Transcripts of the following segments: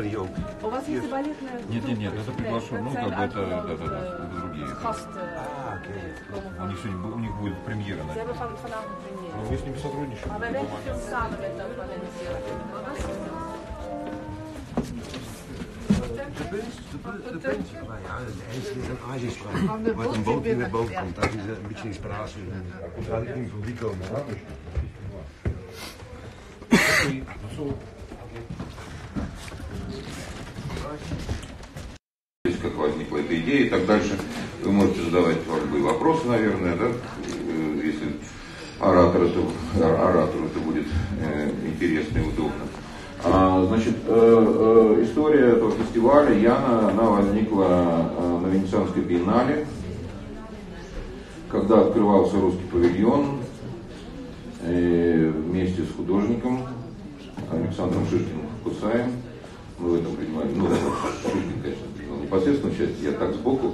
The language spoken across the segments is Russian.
прием. У вас есть и балетная Нет, нет, нет, это приглашен, ну, как бы это, да, да, да, э, это другие. Хаст. А. У них сегодня, у них будет премьера, наверное. Ну, мы с ними organisiert? Maar ja, de ijs is een boot die naar boven komt, dat is een beetje inspiratie. Dat zou ik niet voor die komen. hè? Как возникла эта идея и так дальше. Вы можете задавать любые вопросы, наверное, да, Э, если оратор это, оратору это будет э, интересно и удобно. А, значит, э, э, история этого фестиваля Яна, она возникла э, на Венецианской биеннале, когда открывался русский павильон э, вместе с художником Александром Шишкиным Кусаем. В этом принимали, ну, Шишкин, конечно, принял непосредственно участие, я так сбоку.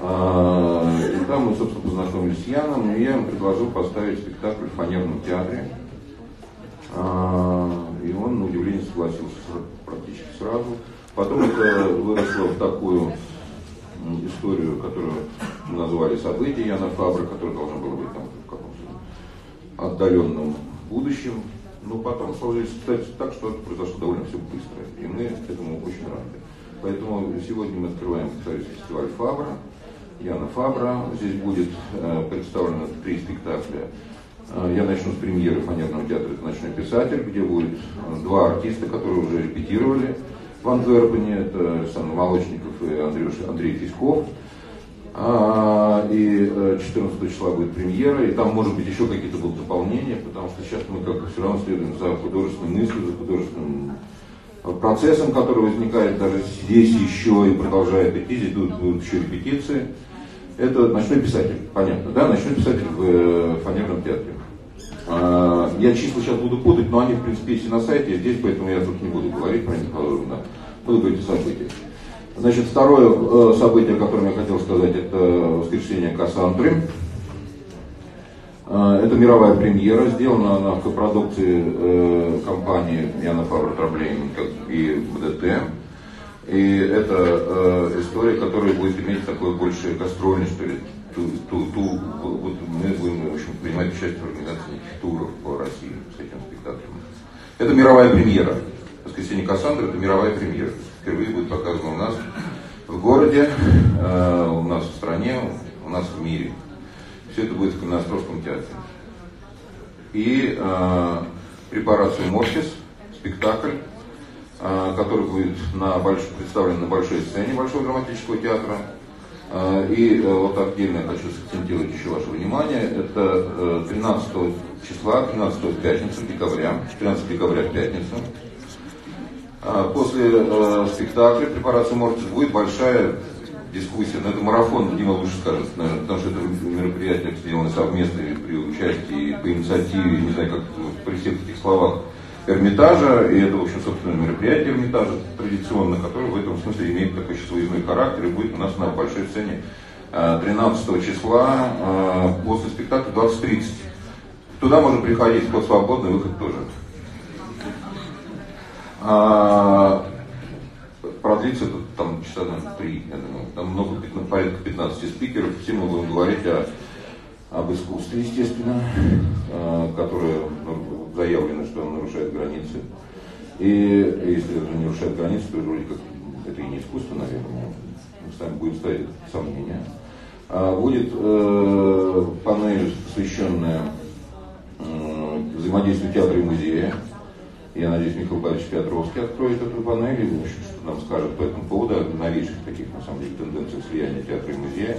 А, и там мы, собственно, познакомились с Яном, и я ему предложил поставить спектакль в фанерном театре. А, и он, на удивление, согласился практически сразу. Потом это выросло в такую историю, которую мы назвали «События» Яна Фабра, которая должна была быть там в каком-то отдаленном будущем. Но потом кстати, так, что это произошло довольно все быстро. И мы этому очень рады. Поэтому сегодня мы открываем повторюсь, фестиваль Фабра. Яна Фабра. Здесь будет э, представлено три спектакля. Э, Я начну с премьеры фанерного театра «Это ночной писатель», где будет э, два артиста, которые уже репетировали в Антверпене. Это Александр Молочников и Андрей Фиськов. А, И э, 14 числа будет премьера, и там, может быть, еще какие-то будут дополнения, потому что сейчас мы как бы все равно следуем за художественной мыслью, за художественным э, процессом, который возникает даже здесь еще и продолжает идти, здесь будут, будут еще репетиции. Это ночной писатель, понятно, да, ночной писатель в э, фанерном театре. А, Я числа сейчас буду путать, но они, в принципе, есть и на сайте, здесь, поэтому я тут не буду говорить про них подробно. Буду говорить о. Значит, второе э, событие, о котором я хотел сказать, это воскресенье Кассандры. Э, Это мировая премьера, сделана она в копродукции э, компании Яна Фабр Траблейн и БДТ. И это история, которая будет иметь такой больше гастрольный, что ли, ту, ту, ту- вот мы будем, в общем, принимать участие в организации туров по России с этим спектаклем. Это мировая премьера. Воскресенье Кассандры это мировая премьера. Впервые будет показано у нас в городе, э, у нас в стране, у нас в мире. Все это будет в Каменноостровском театре. И э, препарацию Морфис, спектакль, э, который будет на больш- представлен на большой сцене Большого драматического театра. Э, И э, вот отдельно я хочу сакцентировать еще ваше внимание. Это э, 13 числа, 13 в пятницу, декабря, 13 декабря в пятницу. А, После э, спектакля препарации Мортис будет большая дискуссия. Но это марафон, Дима лучше скажет, наверное, потому что это мероприятие сделано совместно при участии, по инициативе, не знаю, как при всех этих словах, Эрмитажа. И это, в общем, собственно, мероприятие Эрмитажа традиционно, которое в этом смысле имеет такой выездной характер и будет у нас на большой сцене э, 13 числа э, после спектакля 20.30. Туда можно приходить, вход свободный, выход тоже. А, продлится это там часа наверное, три, я думаю. Там много, пятна- порядка 15 спикеров. Все мы будем говорить о, об искусстве, естественно, а, которое ну, заявлено, что оно нарушает границы. И если это нарушает границы, то вроде как это и не искусство, наверное. Мы с вами будем ставить сомнение. А, будет э, панель, посвященная э, взаимодействию театра и музея. Я надеюсь, Михаил Борисович Петровский откроет эту панель и в что нам скажет по этому поводу, о новейших таких, на самом деле, тенденциях слияния театра и музея.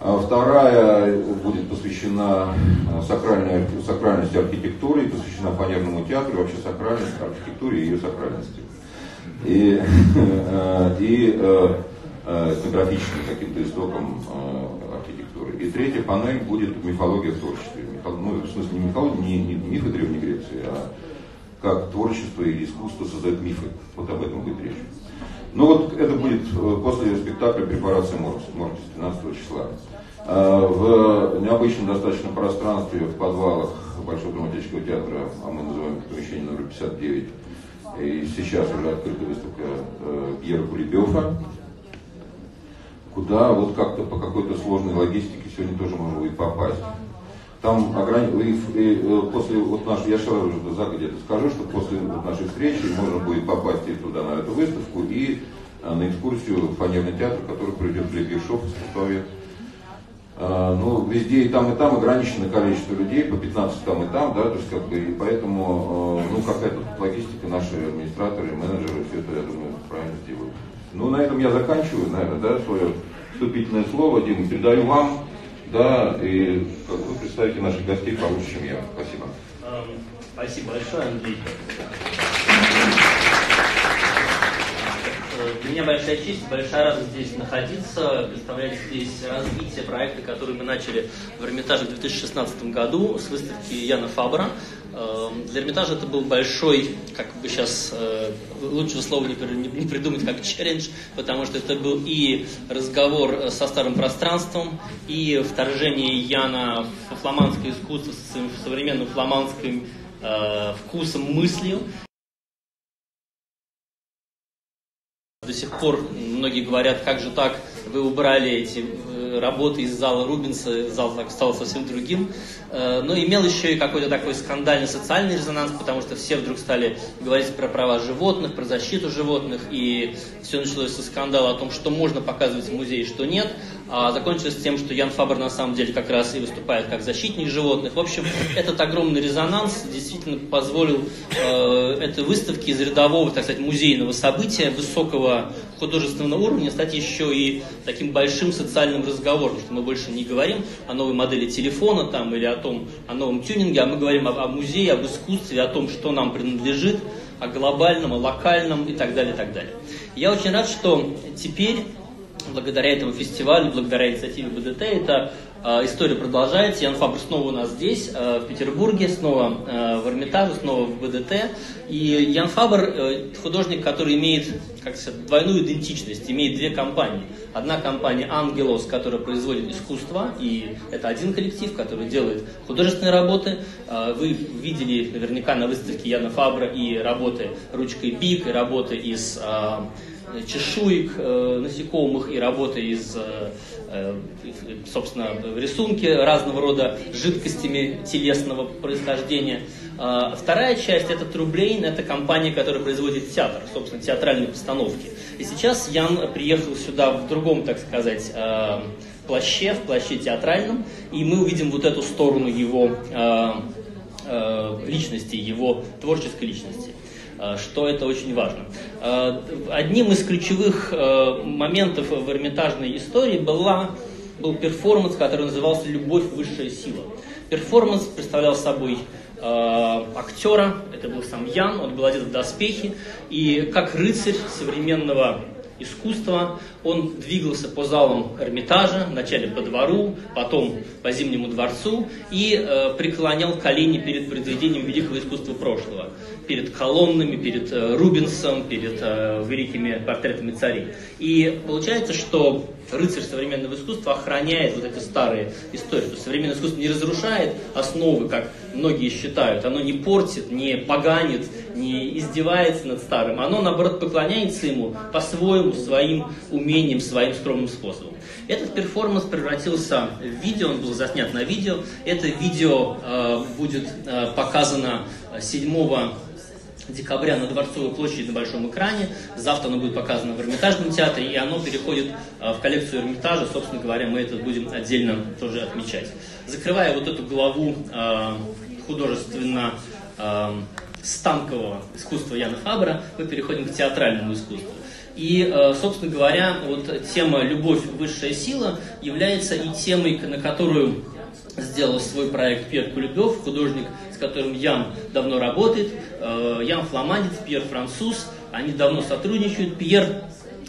А Вторая будет посвящена э, сакральной, сакральности архитектуры, посвящена фанерному театру, вообще сакральности архитектуре и ее сакральности. И, э, и э, этнографическим каким-то истокам э, архитектуры. И третья панель будет мифология в творчестве. Ну, в смысле, не мифология, не, не мифы Древней Греции, а как творчество или искусство создает мифы. Вот об этом будет речь. Ну вот это будет э, после спектакля «Препарация Морс», Мортис 13 числа. Э, В необычном достаточно пространстве, в подвалах Большого драматического театра, а мы называем это помещение номер 59, и сейчас уже открыта выставка Пьера Кулебёфа, куда вот как-то по какой-то сложной логистике сегодня тоже можно будет попасть. Там ограни... и, и, э, после вот нашей, я сразу же загодя это скажу, что после вот нашей встречи можно будет попасть и туда на эту выставку, и а, на экскурсию в фанерный театр, который придет Глеб Ершов Москвы. А, ну, везде и там, и там ограниченное количество людей, по 15 там и там, да, то есть как бы, и поэтому, ну, какая-то логистика, наши администраторы, менеджеры все это, я думаю, правильно сделают. Ну, на этом я заканчиваю, наверное, да, свое вступительное слово, Дима, передаю вам, да, и как вы представите наших гостей получше, чем я. Спасибо. Спасибо большое, Андрей. Э, для меня большая честь, большая радость здесь находиться, представлять здесь развитие проекта, который мы начали в Эрмитаже в 2016 году с выставки Яна Фабра. Э, для Эрмитажа это был большой, как бы сейчас э, лучшего слова не придумать, как челлендж, потому что это был и разговор со старым пространством, и вторжение Яна в фламандское искусство с своим современным фламандским вкусом, мыслью. До сих пор многие говорят, как же так, вы убрали эти работы из зала Рубинса, зал так стал совсем другим. Э, но имел еще и какой-то такой скандальный социальный резонанс, потому что все вдруг стали говорить про права животных, про защиту животных, и все началось со скандала о том, что можно показывать в музее, что нет, а закончилось тем, что Ян Фабер на самом деле как раз и выступает как защитник животных. В общем, этот огромный резонанс действительно позволил э, этой выставке из рядового, так сказать, музейного события высокого художественного уровня стать еще и таким большим социальным разговором, что мы больше не говорим о новой модели телефона там, или о том, о новом тюнинге, а мы говорим о, о музее, об искусстве, о том, что нам принадлежит, о глобальном, о локальном и так далее, и так далее. Я очень рад, что теперь благодаря этому фестивалю, благодаря инициативе БДТ, эта э, история продолжается. Ян Фабр снова у нас здесь, э, в Петербурге, снова э, в Эрмитаже, снова в БДТ. И Ян Фабр э, художник, который имеет, как сказать, двойную идентичность, имеет две компании. Одна компания Ангелос, которая производит искусство, и это один коллектив, который делает художественные работы. Э, вы видели наверняка на выставке Яна Фабра и работы ручкой Биг, и работы из э, чешуек э, насекомых и работы из, э, э, собственно, в рисунке разного рода жидкостями телесного происхождения. Э, вторая часть это Трублейн, это компания, которая производит театр, собственно, театральные постановки. И сейчас Ян приехал сюда в другом, так сказать, плаще, в плаще театральном, и мы увидим вот эту сторону его личности, его творческой личности. Э, что это очень важно. Э, одним из ключевых э, моментов в эрмитажной истории была, был перформанс, который назывался «Любовь – высшая сила». Перформанс представлял собой актера, это был сам Ян, он был одет в доспехи, и как рыцарь современного искусства. Он двигался по залам Эрмитажа, вначале по двору, потом по Зимнему дворцу и э, преклонял колени перед произведением великого искусства прошлого, перед колоннами, перед э, Рубинсом, перед э, великими портретами царей. И получается, что рыцарь современного искусства охраняет вот эти старые истории. То есть современное искусство не разрушает основы, как многие считают, оно не портит, не поганит, не издевается над старым, оно наоборот поклоняется ему по-своему, своим умением, своим скромным способом. Этот перформанс превратился в видео, он был заснят на видео. Это видео э, будет э, показано 7 декабря на Дворцовой площади на большом экране. Завтра оно будет показано в Эрмитажном театре, и оно переходит э, в коллекцию Эрмитажа. Собственно говоря, мы это будем отдельно тоже отмечать. Закрывая вот эту главу э, художественно э, станкового искусства Яна Фабра, мы переходим к театральному искусству. И, собственно говоря, вот тема «Любовь – высшая сила» является и темой, на которую сделал свой проект Пьер Кулебев, художник, с которым Ян давно работает. Э, Ян фламандец, Пьер француз. Они давно сотрудничают. Пьер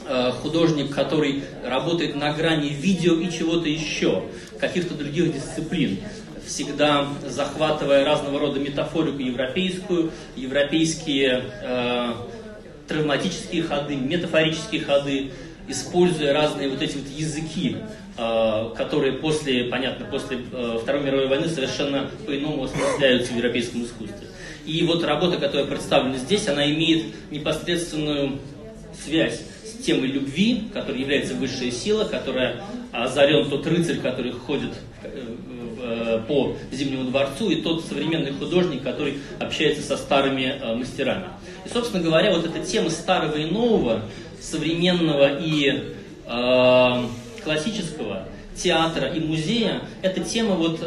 э, художник, который работает на грани видео и чего-то еще, каких-то других дисциплин всегда захватывая разного рода метафорику европейскую, европейские э, травматические ходы, метафорические ходы, используя разные вот эти вот языки Э, которые после, понятно, после э, Второй мировой войны совершенно по-иному осмысляются в европейском искусстве. И вот работа, которая представлена здесь, она имеет непосредственную связь темой любви, которая является высшая сила, которая озарен тот рыцарь, который ходит э, по Зимнему дворцу, и тот современный художник, который общается со старыми э, мастерами. И, собственно говоря, вот эта тема старого и нового, современного и э, классического, театра и музея, эта тема вот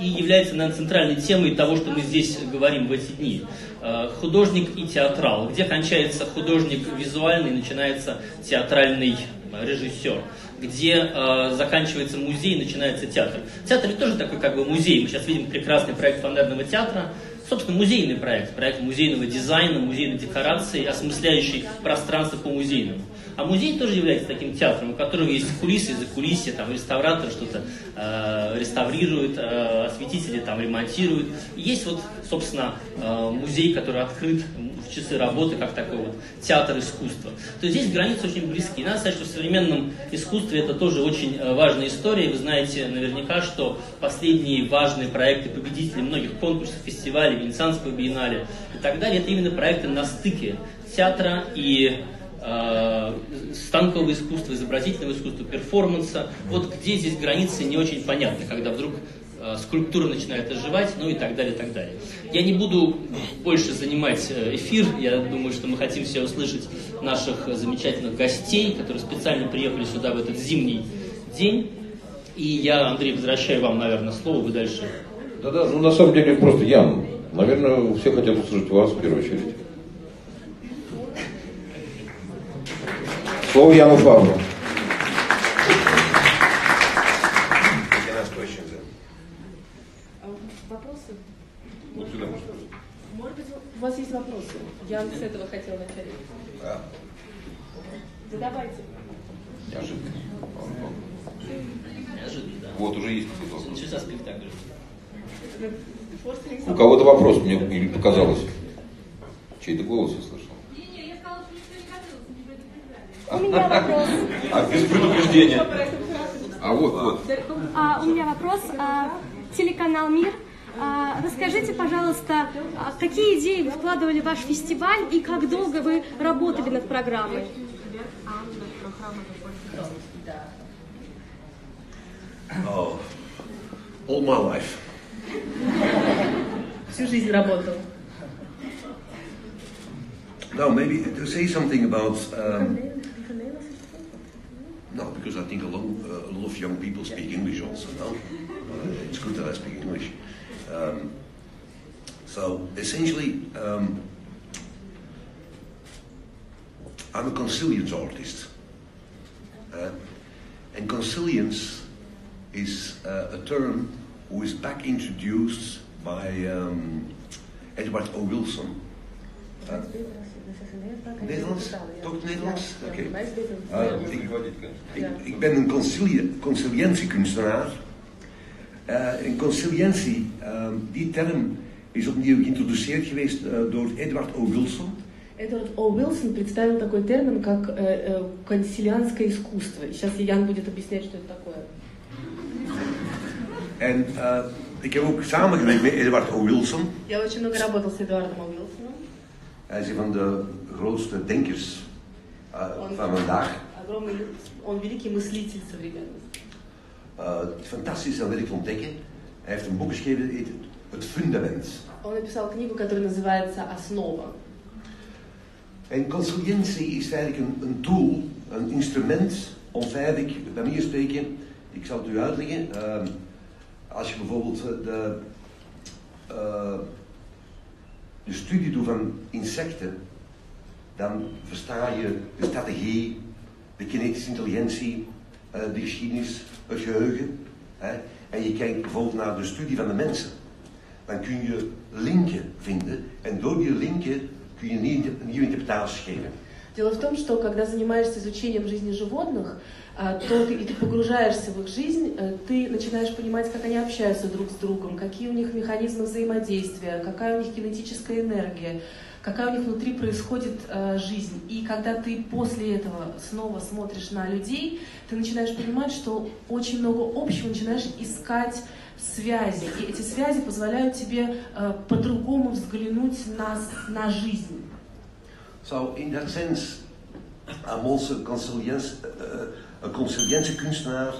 и является, наверное, центральной темой того, что мы здесь говорим в эти дни. Художник и театрал. Где кончается художник визуальный, начинается театральный режиссер. Где э, заканчивается музей, начинается театр. Театр это тоже такой как бы музей. Мы сейчас видим прекрасный проект фонарного театра, собственно, музейный проект, проект музейного дизайна, музейной декорации, осмысляющий пространство по музейному. А музей тоже является таким театром, у которого есть кулисы, за кулисы, там реставратор что-то э, реставрирует, э, осветители там ремонтируют. есть вот, собственно, э, музей, который открыт в часы работы, как такой вот театр искусства. То есть здесь границы очень близки. И надо сказать, что в современном искусстве это тоже очень э, важная история. Вы знаете наверняка, что последние важные проекты победители многих конкурсов, фестивалей, Венецианского биеннале и так далее, это именно проекты на стыке театра и э, станкового искусства, изобразительного искусства, перформанса. Вот где здесь границы не очень понятны, когда вдруг скульптура начинает оживать, ну и так далее, так далее. Я не буду больше занимать э, эфир, я думаю, что мы хотим все услышать наших замечательных гостей, которые специально приехали сюда в этот зимний день. И я, Андрей, возвращаю вам, наверное, слово, вы дальше. Да-да, ну на самом деле просто я, наверное, все хотят услышать вас в первую очередь. Слово Яну Фавру. Вопросы? Вот сюда, может быть. Может быть, у вас есть вопросы? Я с этого хотела начать. Да. Задавайте. Неожиданно. Неожиданно, да. Вот, уже есть какой-то вопрос. Начался спектакль. У кого-то вопрос мне показалось. Чей-то голос я слышал. Не-не, я сказала, что никто не готовился, не предупреждали. У меня вопрос. А, без предупреждения. А вот, вот. А, у меня вопрос. А, телеканал Мир. А, расскажите, пожалуйста, а, какие идеи вы вкладывали в ваш фестиваль и как долго вы работали над программой? Oh, all my life. Всю жизнь работал. No, maybe to say something about. Um, no, because I think a lot, uh, a lot of young people speak English also. No, uh, it's good that I speak English. Um, so essentially, um, I'm a consilience artist, uh, and consilience is uh, a term who is back introduced by um, Edward O. Wilson. Uh, Nederlands? Toch Nederlands? Oké. Uh, ik, ik, ik ben een concilie, conciliëntiekunstenaar. Uh, en conciliëntie, uh, die term is opnieuw geïntroduceerd geweest uh, door Edward O. Wilson. Эдвард О. Уилсон представил такой термин, как э, э, консилианское искусство. И сейчас Ян будет объяснять, что это такое. En uh, ik heb ook samengewerkt met Edward O. Wilson. Я очень много работал с Эдуардом О. Уилсоном. Hij is een van de grootste denkers uh, Он van vandaag. огромный, он великий мыслитель современности. Uh, fantastisch dat werk ontdekken. Hij heeft een boek geschreven, dat heet Het Fundament. Он написал книгу, которая называется «Основа». En consiliëntie is eigenlijk een, een tool, een instrument om feitelijk, bij mij spreken, ik zal het u uitleggen. Uh, als je bijvoorbeeld eh, de, uh, de studie doet van insecten, dan versta je de strategie, de kinetische intelligentie, uh, de geschiedenis, het geheugen. Hè? En je kijkt bijvoorbeeld naar de studie van de mensen. Dan kun je linken vinden en door die linken kun je een nieuwe interpretatie geven. Дело в том, что когда занимаешься изучением жизни животных, то ты, и ты погружаешься в их жизнь, ты начинаешь понимать, как они общаются друг с другом, какие у них механизмы взаимодействия, какая у них кинетическая энергия, какая у них внутри происходит жизнь. И когда ты после этого снова смотришь на людей, ты начинаешь понимать, что очень много общего, начинаешь искать связи. И эти связи позволяют тебе по-другому взглянуть на, на жизнь. So in that sense, Amonse consiliëns, eh, een consiliënse kunstenaar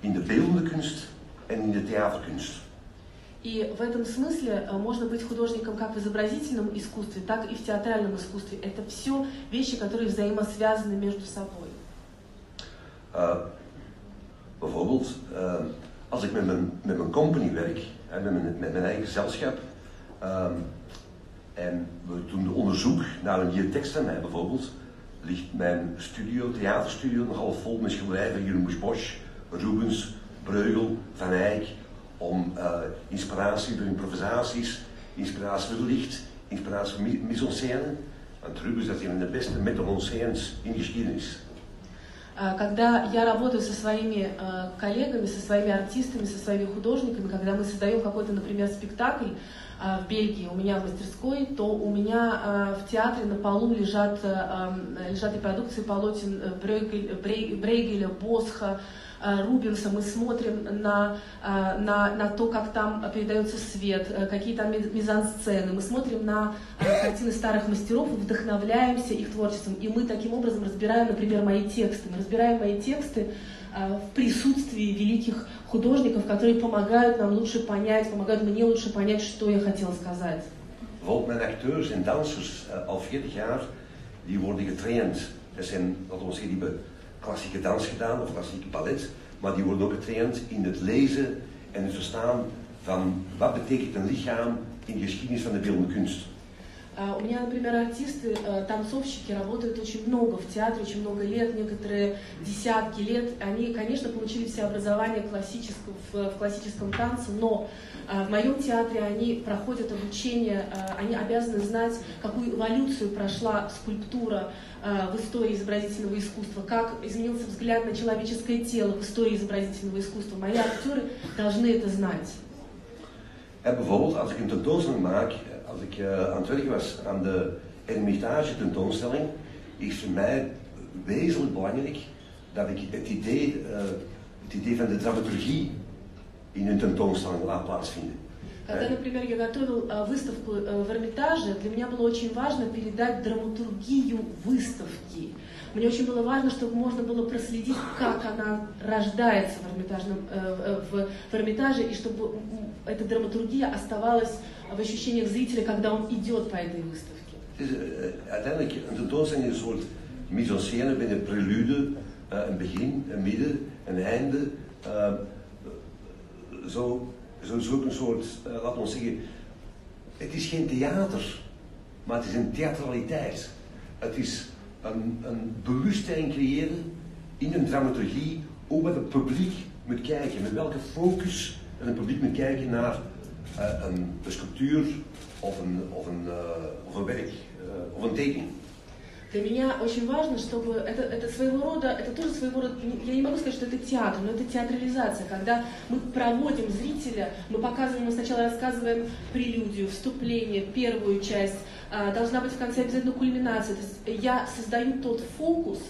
in de beeldende kunst en in de theaterkunst. И в этом смысле э, можно быть художником как в изобразительном искусстве, так и в театральном искусстве. Это все вещи, которые взаимосвязаны между собой. Uh, bijvoorbeeld, uh, als ik met mijn, met mijn company werk, hè, met, mijn, met mijn eigen gezelschap, ehm, en we doen de onderzoek naar een nieuwe tekst van mij bijvoorbeeld, ligt mijn studio, theaterstudio, nog half vol met schilderijen van Jeroen Bosch, Rubens, Breugel, Van Eyck, om uh, inspiratie voor improvisaties, inspiratie voor licht, inspiratie voor mi- mise-en-scène. Want Rubens dat een van de beste methodonscenes in de geschiedenis. А, Когда я работаю со своими э, коллегами, со своими артистами, со своими художниками, когда мы создаем какой-то, например, спектакль а, в Бельгии у меня в мастерской, то у меня а, в театре на полу лежат, э, ам, лежат репродукции полотен э, Брейгеля, Босха, э, Рубенса. Мы смотрим на, а, на, на то, как там передается свет, э, какие там ми- мизансцены. Мы смотрим на э, картины старых мастеров и вдохновляемся их творчеством. И мы таким образом разбираем, например, мои тексты. Мы разбираем мои тексты в присутствии великих художников, которые помогают нам лучше понять, помогают мне лучше понять, что я хотела сказать. Bijvoorbeeld mijn acteurs en dansers eh, al 40 jaar, die worden getraind. Dat zijn, laten we zeggen, die klassieke dans gedaan of klassieke ballet, maar die worden ook getraind in het lezen en het verstaan van wat betekent een lichaam in de geschiedenis van de beeldende kunst. А, У меня, например, артисты, э, танцовщики работают очень много в театре, очень много лет, некоторые десятки лет. Они, конечно, получили все образование классического, в, в классическом танце, но а, в моем театре они проходят обучение, а, они обязаны знать, какую эволюцию прошла скульптура в истории изобразительного искусства, как изменился взгляд на человеческое тело в истории изобразительного искусства. Мои актеры должны это знать. En bijvoorbeeld als ik als ik eh, aan het werk was aan de Hermitage tentoonstelling, is voor mij wezenlijk belangrijk dat ik het idee, eh, het idee van de dramaturgie in een tentoonstelling laat plaatsvinden. Когда, например, я готовил а, выставку э, в Эрмитаже, для меня было очень важно передать драматургию выставки. Мне очень было важно, чтобы можно было проследить, как она рождается в, Эрмитажном, э, э, в, в Эрмитаже, и чтобы эта драматургия оставалась в ощущениях зрителя, когда он идет по этой выставке. Het is eh, uiteindelijk een tentoonstelling is een soort mise-en-scène met een prelude, eh, een begin, een midden, een einde. eh, zo, zo is ook een soort, eh, laten we zeggen, het is geen theater, maar het is een theatraliteit. Het is een, een bewustzijn creëren in een dramaturgie hoe wat het publiek moet kijken, met welke focus het publiek moet kijken naar eh, een, een sculptuur of een, of een, eh, of een werk eh, of een tekening. Для меня очень важно, чтобы это, это своего рода, это тоже своего рода, я не могу сказать, что это театр, но это театрализация, когда мы проводим зрителя, мы показываем, мы сначала рассказываем прелюдию, вступление, первую часть, а, должна быть в конце обязательно кульминация. То есть я создаю тот фокус,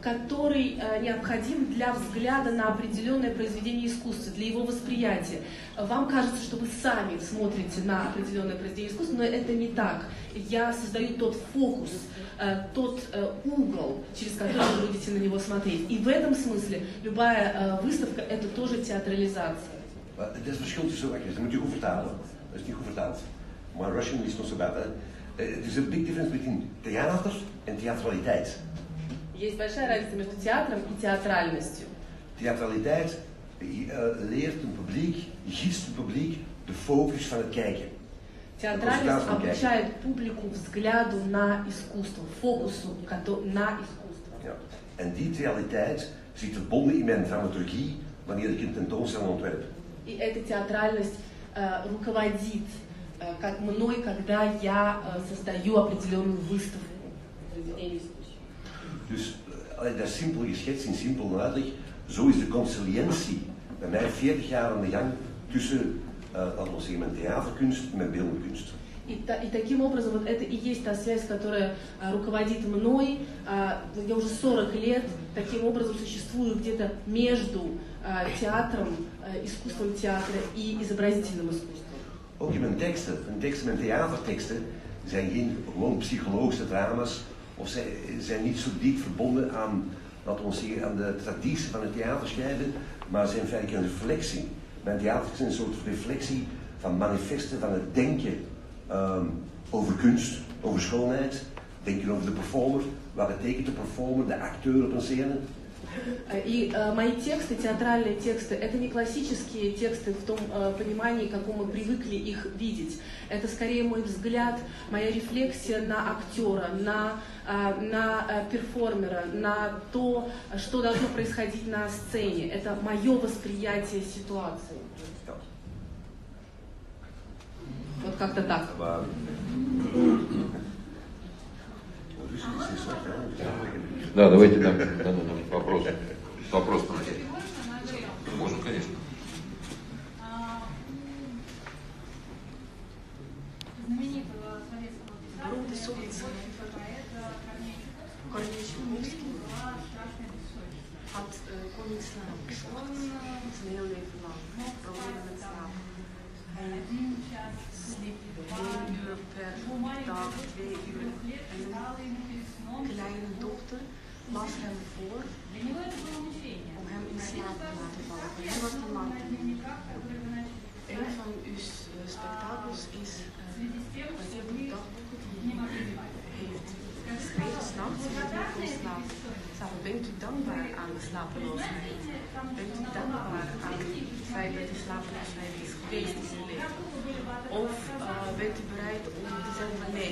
который а, необходим для взгляда на определенное произведение искусства, для его восприятия. Вам кажется, что вы сами смотрите на определенное произведение искусства, но это не так. Я создаю тот фокус, э, тот э, угол, через который вы будете на него смотреть. И в этом смысле любая э, выставка это тоже театрализация. Het is verschil tussen, eens, dat moet je goed vertalen. Dat is niet goed vertaald. Maar Russian is not so bad. Het is een big difference between theater en theatraliteit. Есть большая разница между театром и театральностью. Theatraliteit eh, leert een publiek, gift een publiek de focus van het kijken. Театральность Государственный обучает публику взгляду на искусство, фокусу кото- на искусство. Ja. En die realiteit zit verbonden in mijn dramaturgie wanneer ik een tentoonstelling ontwerp. И эта театральность э, руководит э, как мной, когда я э, создаю определенную выставку произведений искусства. Dus eh, allee, dat is simpel geschetst in simpel uitleg. Zo is de conciliëntie bij mij 40 jaar aan de gang tussen, eh, laten we zeggen, mijn theaterkunst en mijn beeldende kunst. И, та- и таким образом вот это и есть та связь, которая а, руководит мной. А, я уже 40 лет таким образом существую где-то между а, театром, а, искусством театра и изобразительным искусством. Ook in mijn teksten, mijn teksten, mijn theaterteksten zijn geen gewoon psychologische drama's of zij zijn niet zo diep verbonden aan, laten we zeggen, aan de traditie van het theaterschrijven, maar zijn feitelijk een reflectie. Mijn theater is een soort reflectie van manifesten, van het denken ehm, over kunst, over schoonheid, denken over de performer, wat betekent de performer, de acteur op een scène. Э, И э, мои тексты, театральные тексты, это не классические тексты в том э, понимании, каком мы привыкли их видеть. Это скорее мой взгляд, моя рефлексия на актера, на, э, на э, перформера, на то, что должно происходить на сцене. Это мое восприятие ситуации. Вот как-то так. Maar... Ruzie is niet slecht, hè? Да, давайте да, да, да, да, вопрос. Вопрос по началу. Можно, конечно. Знаменитого советского писателя, поэта Чуковского была страшная koning slaap. Он мог Probeerde met slaap. Hij один час sliep één uur per dag, twee uur. лет En читала ему перед сном. een kleine dochter las hem voor Для него это было мучение. om hem in slaap te laten vallen. Voor hem was het een На marteling. дневниках, которые вы начали Een писать, van uw uh, spektakels is в uh, связи с тем, dat что je вы een dagboek die не могли спать. heeft geschreven s'nachts en dat niet kon slapen. Samen, bent u dankbaar aan de slapeloosheid? Bent u dankbaar aan het feit dat die slapeloosheid is geweest in uw leven? Of uh, bent u bereid om te zeggen van nee,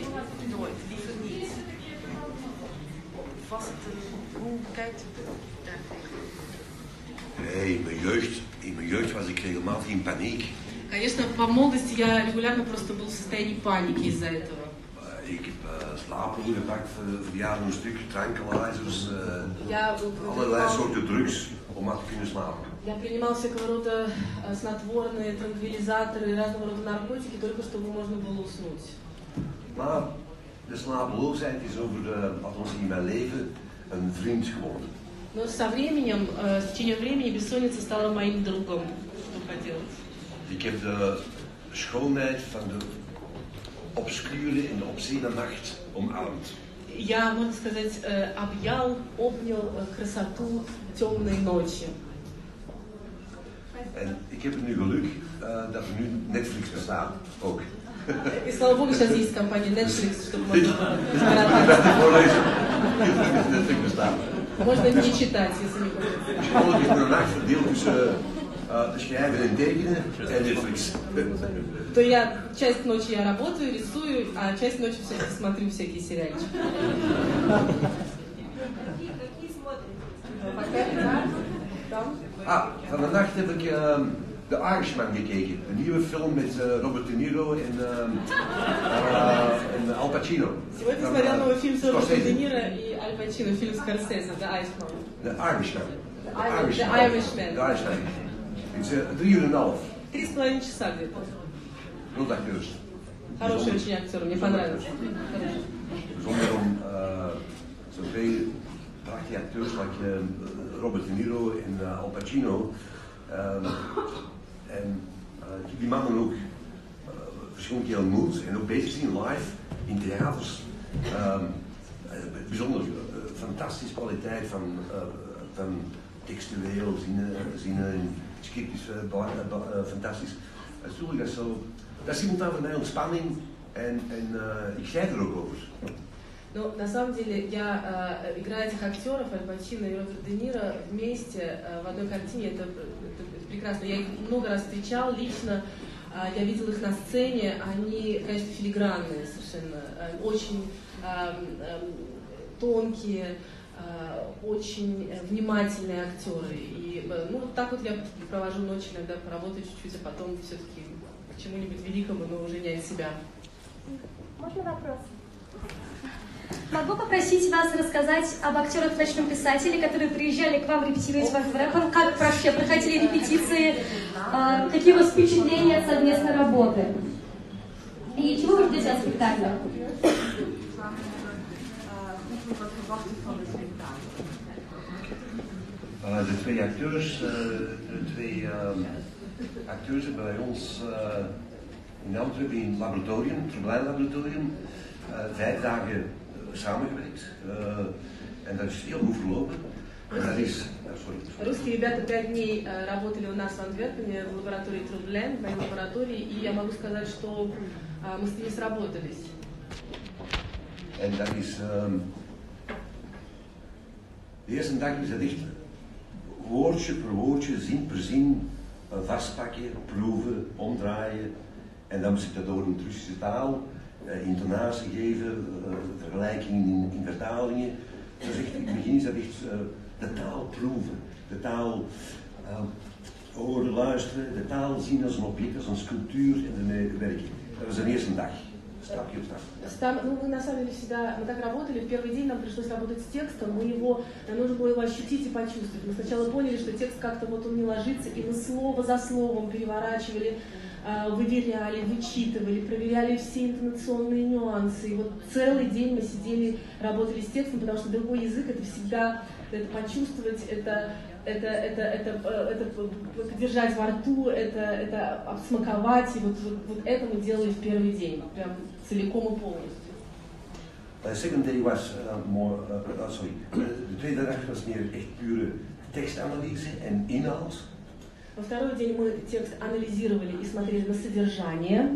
nooit, liever niet? Of was het een, hoe kijkt u daar tegen? Nee, in mijn jeugd, in mijn jeugd was ik regelmatig in paniek. Конечно, по молодости я регулярно просто был в состоянии паники из-за этого. Eh, ik heb uh, slaapmiddelen gepakt voor, voor jaren een stuk, tranquilizers, eh, Я allerlei принимал, soorten drugs om maar te kunnen slapen. Я принимал всякого рода э, снотворные, транквилизаторы, разного рода наркотики, только чтобы можно было уснуть. Maar de slapeloosheid is over, de, althans in mijn leven, een vriend geworden. Но со временем, э, с течением времени, бессонница стала моим другом. Что поделать? Ik heb de schoonheid van de obscure en obscene nacht omarmd. Я, можно сказать, э, объял, обнял красоту темной ночи. En ik heb het nu geluk eh, dat er nu Netflix bestaat, ook. И слава богу, сейчас есть компания Netflix, чтобы можно не читать, если не хочется. Dus gewoon is mijn nacht verdeeld tussen te schrijven en tekenen en Netflix. То я часть ночи я работаю, рисую, а часть ночи все-таки смотрю всякие сериальчики. Ah, van de nacht heb ik ehm, The Irishman gekeken. Een nieuwe film met eh, Robert De Niro en, ehm, eh, en Al Pacino. Сегодня Van, смотрел eh, новый фильм с Робертом Scorsese. Де Ниро и Аль Пачино, фильм Скорсезе, The Iceman. The Irishman. The Irish- The Irishman. The Irishman. Het is eh, drie uur en een half. Три с половиной часа где-то. Goed acteurs. Хороший очень актер, мне понравился. Хороший. Bijzonder om uh, zoveel prachtige acteurs als eh, Robert De Niro en eh, Al Pacino. ehm, en eh, die mannen ook verschillende ontmoet en ook bezig zien live in theaters. Ehm, eh, bijzonder fantastische kwaliteit van, van textueel, zinnen, zinnen script fantastisch. Natuurlijk, dat zo. Dat is iemand voor mij ontspanning en, en ik schrijf er ook over. Ну, на самом деле, я э, играю этих актеров, Аль Пачино и Роберт Де Ниро, вместе э, в одной картине, это, это прекрасно. Я их много раз встречал лично, э, я видел их на сцене, они, конечно, филигранные совершенно, э, очень э, э, тонкие, э, очень внимательные актеры. И э, ну, вот так вот я провожу ночь, иногда поработаю чуть-чуть, а потом все-таки к чему-нибудь великому, но уже не от себя. Можно вопрос? Могу попросить вас рассказать об актерах-ночном писателе, которые приезжали к вам репетировать ваш врагом, как вообще проходили репетиции, э, какие у вас впечатления от совместной работы? И чего вы ждете от спектакля? Uh, de twee acteurs, uh, de twee uh, acteurs hebben bij ons in Antwerpen in het laboratorium, het Laboratorium, vijf dagen samengewerkt. en dat is heel goed verlopen. En dat is... sorry, Русские ребята пять дней э, работали у нас в Антверпене в лаборатории Трублен, в моей лаборатории, и я могу сказать, что э, мы с ними сработались. En dat is. Um, de eerste dag is dat echt woordje per woordje, zin per zin vastpakken, proeven, omdraaien. En dan zit dat door een Russische taal, uh, intonatie geven, uh, vergelijkingen in, in, vertalingen. Dus echt, in het begin is dat echt uh, de taal proeven, de taal horen, luisteren, de taal zien als een object, als een sculptuur en ermee werken. Dat was de eerste dag. Там, ну, мы на самом деле всегда, мы так работали, в первый день нам пришлось работать с текстом, мы его, нам нужно было его ощутить и почувствовать. Мы сначала поняли, что текст как-то вот он не ложится, и мы слово за словом переворачивали, выверяли, вычитывали, проверяли все интонационные нюансы. И вот целый день мы сидели, работали с текстом, потому что другой язык это всегда, это почувствовать, это это, это, это, это, это подержать во рту, это, это обсмаковать, и вот, вот, вот это мы делали в первый день, прям целиком и полностью. De second day was uh, more, uh, sorry, de tweede dag was meer echt pure tekstanalyse en inhoud. Во второй день мы текст анализировали и смотрели на содержание.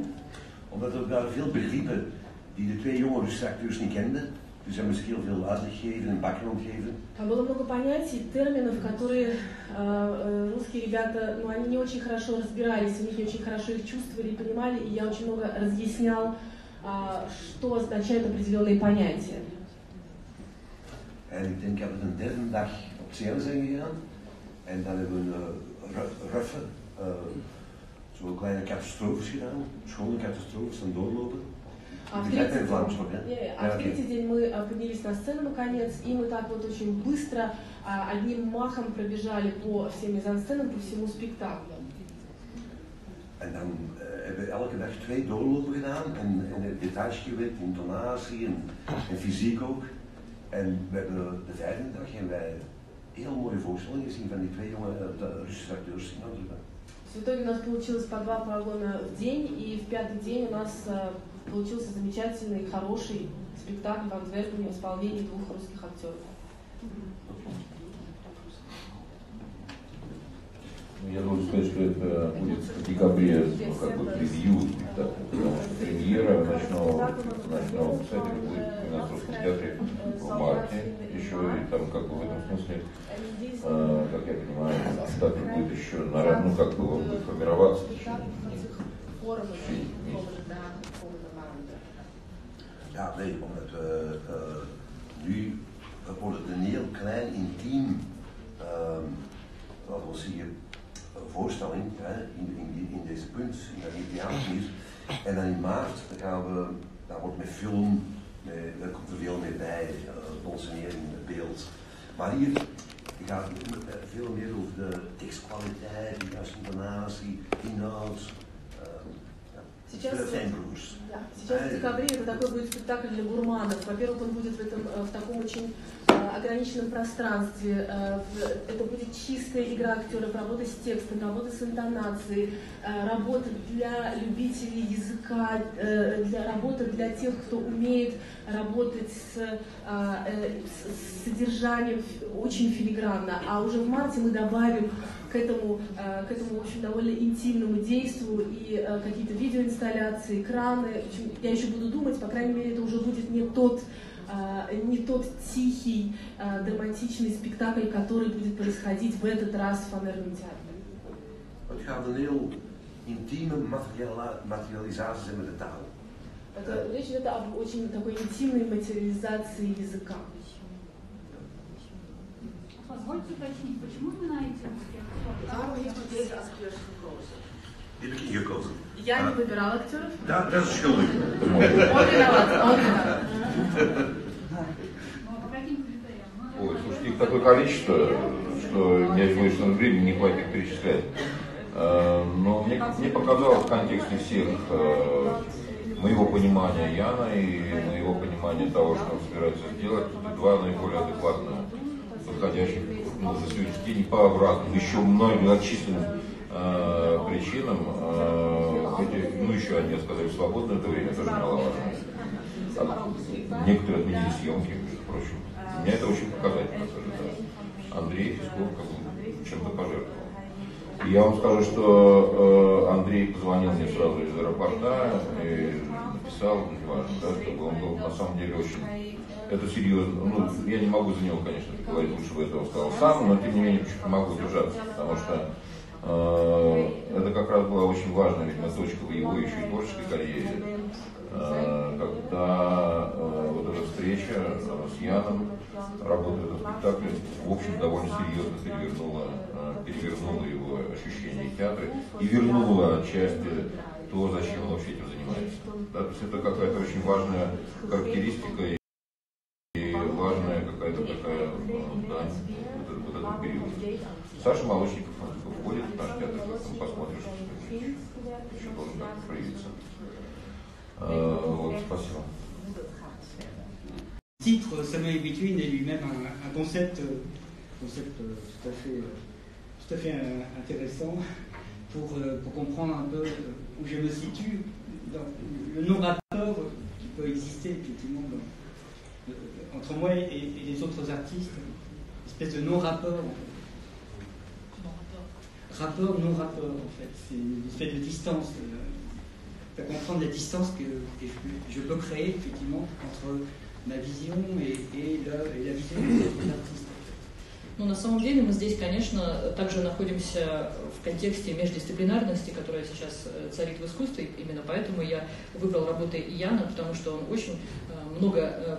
Omdat er daar veel begrippen die de twee jonge Russische acteurs niet kenden. Dus hij moest heel veel uitleg geven en background geven. Там было много понятий, терминов, которые э, русские ребята, ну, они не очень хорошо разбирались, у них не очень хорошо их чувствовали и понимали, и я очень много разъяснял, э, что означают определенные понятия. En ik denk dat we een derde dag op scène zijn gegaan. En dan hebben we een ruffe, uh, zo'n kleine catastrofes gedaan, schone catastrofes en doorlopen. А в, третий день, а в третий день мы поднялись на сцену наконец, и мы так вот очень быстро одним махом пробежали по всем мизансценам, по всему спектаклю. En dan uh, hebben we elke dag twee doorlopen gedaan en, en details gewerkt, intonatie en, en fysiek ook. En we hebben de vijfde dag en wij heel mooie voorstellingen gezien van die twee jonge Russische acteurs in Antwerpen. В итоге у нас получилось по два прогона в день, и в пятый день у нас получился замечательный, хороший спектакль в Антверпене в исполнении двух русских актеров. Я должен сказать, что это будет в декабре ну, как бы превью потому что премьера ночного, ночного писателя будет в Московском театре в марте еще, и там как бы в этом смысле, э, как я понимаю, спектакль будет еще, на, ну как бы он будет формироваться в течение месяца. Ja, nee, omdat we uh, nu wordt het een heel klein, intiem, uh, laten we zeggen, voorstelling hè, in, in, in, deze punt, in dat ideaaltje. En dan in maart dan gaan we, daar wordt met film, met, daar komt er veel meer bij, uh, bonsenering, beeld. Maar hier gaat het veel meer over de tekstkwaliteit, de juiste intonatie, inhoud. Сейчас, да, сейчас в декабре это такой будет спектакль для гурманов. Во-первых, он будет в, этом, в таком очень ограниченном пространстве. Это будет чистая игра актеров, работа с текстом, работа с интонацией, работа для любителей языка, для работа для тех, кто умеет работать с, с содержанием очень филигранно. А уже в марте мы добавим к этому, к этому общем, довольно интимному действию и какие-то видеоинсталляции, экраны. Я еще буду думать, по крайней мере, это уже будет не тот не тот тихий, драматичный спектакль, который будет происходить в этот раз в Фанерном театре. Het gaat een heel intieme materialisatie zijn met de taal. Это, речь идет об очень такой интимной материализации языка. Позвольте уточнить, почему именно эти Die heb ik ingekozen. Я не выбирала актеров. Да, is schuldig. Он виноват, он виноват. Ой, слушайте, их такое количество, что я что времени не хватит перечислять. Но мне, мне показалось в контексте всех моего понимания Яна и моего понимания того, что он собирается сделать, два наиболее адекватных, подходящих ну, на сегодняшний день по обратным, еще многочисленным э, причинам, э, ну еще они сказали, свободное это время тоже немаловажно. некоторые отменили съемки, между прочим. Меня это очень показательно, да. Андрей Фисков как чем-то пожертвовал. Я вам скажу, что э, Андрей позвонил мне сразу из аэропорта и написал, неважно, да, чтобы он был на самом деле очень это серьезно. Ну, я не могу за него, конечно, говорить, лучше бы этого сказал сам, но тем не менее могу удержаться, потому что это как раз была очень важная, видимо, точка в его еще и творческой карьере, э, когда э, вот эта встреча с Яном, работа в этом спектакле, в общем, довольно серьезно перевернула, э, перевернула его ощущение театра и вернула отчасти то, зачем он вообще этим занимается. Да, то есть это какая-то очень важная характеристика важная какая-то такая ну, да, вот, вот этот период. Саша Молочников должен как проявиться. Euh, вот, спасибо. Le titre Sommeil Between est lui-même un, un, concept, concept tout à fait, tout à fait intéressant pour, pour comprendre un peu où je me situe dans le non-rapport qui peut exister effectivement dans, entre moi et, et, les autres artistes, une espèce de non-rapport. Rapport, non-rapport, en fait. C'est une espèce de distance. Euh, comprendre la distance que, que je, je, peux créer, effectivement, entre ma vision et, et, la, et la vision des autres artistes. Ну, на самом деле мы здесь, конечно, также находимся в контексте междисциплинарности, которая сейчас царит в искусстве. Именно поэтому я выбрал работы Яна, потому что он очень много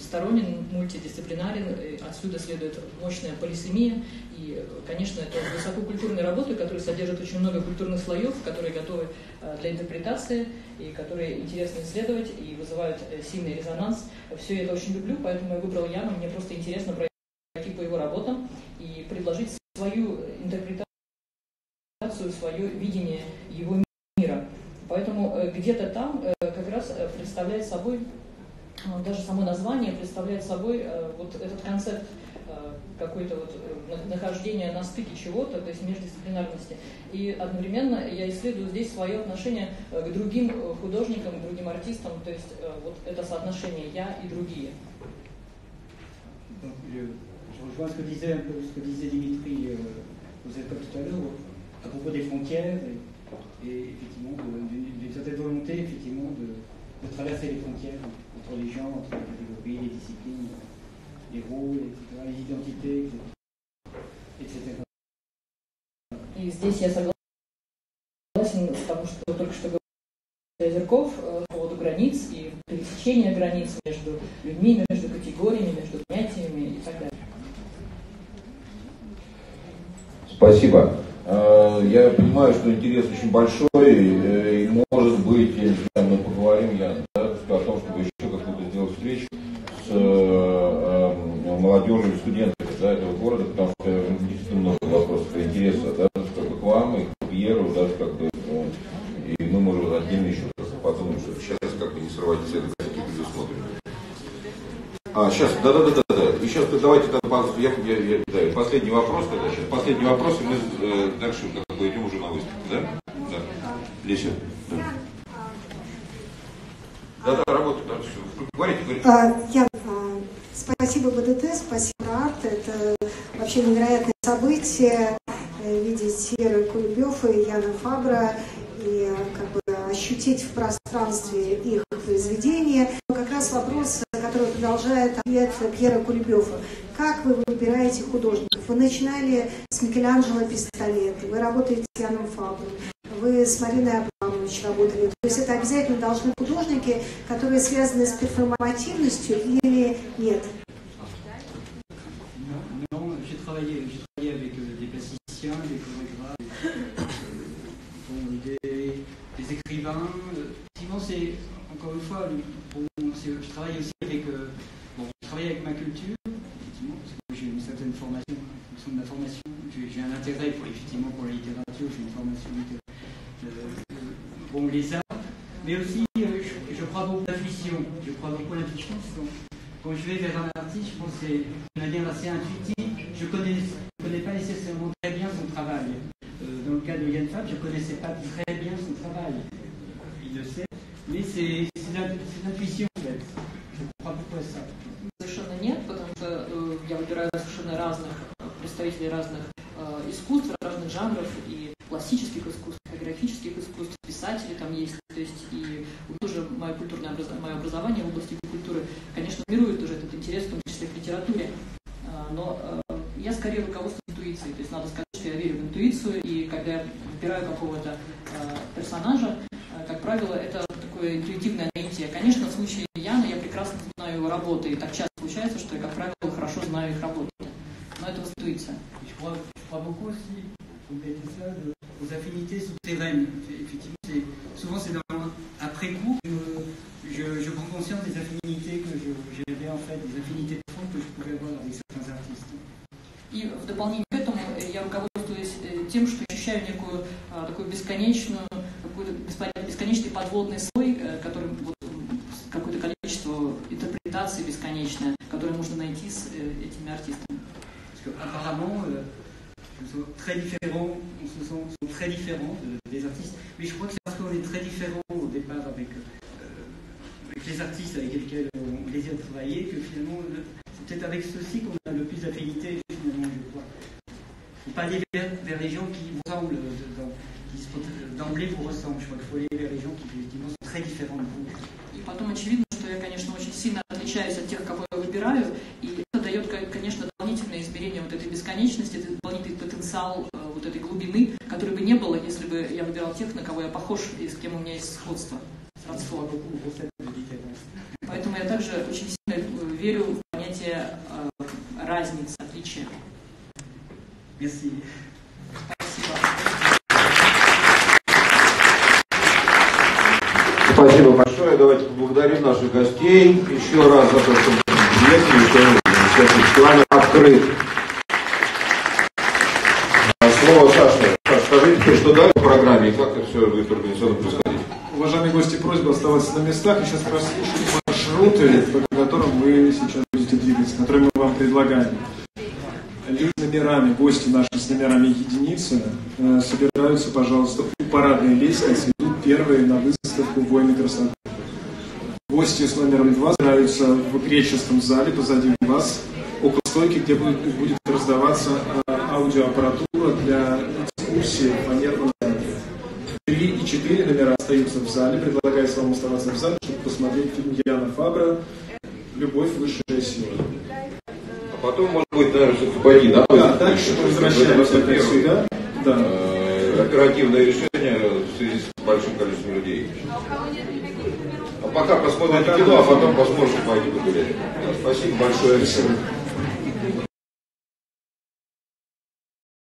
сторонен, мультидисциплинарен, отсюда следует мощная полисемия, и, конечно, это высококультурные работы, которые содержат очень много культурных слоев, которые готовы для интерпретации, и которые интересно исследовать, и вызывают сильный резонанс. Все это очень люблю, поэтому я выбрал Яну, мне просто интересно пройти по его работам и предложить свою интерпретацию, свое видение его мира. Поэтому где-то там как раз представляет собой даже само название представляет собой э, вот этот концепт э, какой-то вот э, нахождения на стыке чего-то, то есть междисциплинарности. И одновременно я исследую здесь свое отношение к другим художникам, к другим артистам, то есть вот это соотношение «я» и «другие». Je rejoins ce que disait un peu ce que disait Dimitri euh, écoles tout à l'heure à propos des frontières et, et effectivement d'une certaine volonté effectivement de, de traverser les frontières entre les gens, entre les catégories, les disciplines, les rôles, etc., les identités, etc. И здесь я согласен с тому, что только что говорил Озерков по поводу границ и пересечения границ между людьми, между категориями, между понятиями и так далее. Спасибо. Я понимаю, что интерес очень большой, и может быть, поговорим, я о том, чтобы еще какую-то сделать встречу с э, э, молодежью и студентами да, этого города, потому что действительно много вопросов интереса да, как к вам и к Пьеру, да, как бы, ну, и мы можем отдельно еще подумать, что сейчас как бы не срывать цены, какие предусмотрены. А, сейчас, да-да-да, да. И сейчас давайте тогда, я, я, я, да, последний вопрос тогда, сейчас последний вопрос, и мы э, дальше как бы идем уже на выставку, да? Да. Леся, да. Да, да, работа, да, все. Говорите, говорите. А, я, а, спасибо БДТ, спасибо Арт. Это вообще невероятное событие э, видеть Серы Кулебёва и Яна Фабра и как бы ощутить в пространстве их произведения. Как раз вопрос, который продолжает ответ Пьера Кулебёва. Как вы выбираете художников? Вы начинали с Микеланджело Пистолета, вы работаете с Яном Фабром, вы с Мариной Абрамович работали. То есть это обязательно должны художники, которые связаны с перформативностью или нет? Non, j'ai travaillé, j'ai travaillé avec euh, des plasticiens, des chorégraphes, euh, bon, des, des, écrivains. Effectivement, c'est, encore une fois, bon, je travaille aussi avec, euh, bon, je travaille avec ma culture, effectivement, parce que j'ai une certaine formation, en fonction de ma formation, j'ai un intérêt pour, effectivement pour la littérature, j'ai une formation littéraire bon, les arts, mais aussi euh, je, crois beaucoup à. Je crois beaucoup à. Quand je vais vers un artiste, je pense que c'est une manière assez intuitive. Je ne connais, connais pas nécessairement très bien son travail. Euh, dans le cas de Yann Fab, je ne connaissais pas très conscience des affinités que j'avais en fait, des affinités de fond que je pouvais avoir avec certains artistes. И в дополнение к этому я руководствуюсь тем, что ощущаю некую такую бесконечную, какой-то бесконечный подводный слой, который вот, какое-то количество интерпретаций бесконечное, которое можно найти с этими артистами. Apparemment, euh, sont très différents, on se sent sont très différents de, des artistes, mais je crois que c'est parce qu'on est très différents au départ avec, euh, avec les artistes avec lesquels on désire travailler que finalement c'est avec ceux-ci qu'on a le plus d'affinité finalement je crois. Il pas aller vers, vers, les gens qui vous ressemblent, qui d'emblée vous ressemblent. Je crois qu'il faut aller vers les gens qui effectivement sont très différents de vous. И потом очевидно, что я, конечно, очень сильно отличаюсь от тех, кого я выбираю, и это дает, конечно, дополнительное измерение вот этой бесконечности, этот дополнительный потенциал вот этой глубины, которой бы не было, если бы я выбирал тех, на кого я похож и с кем у меня есть сходство, родство. Поэтому я также очень сильно верю в понятие э, разницы, отличия. Merci. Спасибо. Спасибо большое. Давайте поблагодарим наших гостей еще раз за то, что приехали, что фестиваль открыт. Слово Саше. Саша, скажите, что дальше в программе и как это все будет организовано происходить? Уважаемые гости, просьба оставаться на местах и сейчас прослушать маршруты, по которым вы сейчас будете двигаться, которые мы вам предлагаем. Люди с номерами, гости наши с номерами единицы, э, собираются, пожалуйста, у парадной лестницы, идут первые на выставку «Войны красоты». Гости с номером 2 собираются в греческом зале позади вас, около стойки, где будет, будет раздаваться э, аудиоаппаратура для экскурсии по центрам. Три и четыре номера остаются в зале. Предлагается вам оставаться в зале, чтобы посмотреть фильм Яна Фабра «Любовь высшая сила». А потом, может быть, наверное, все-таки да? Да, дальше мы возвращаемся опять сюда. Да. Э, оперативное решение в связи с большим количеством людей. А пока посмотрите кино, а потом посмотрим, пойти погулять. Спасибо большое. Спасибо.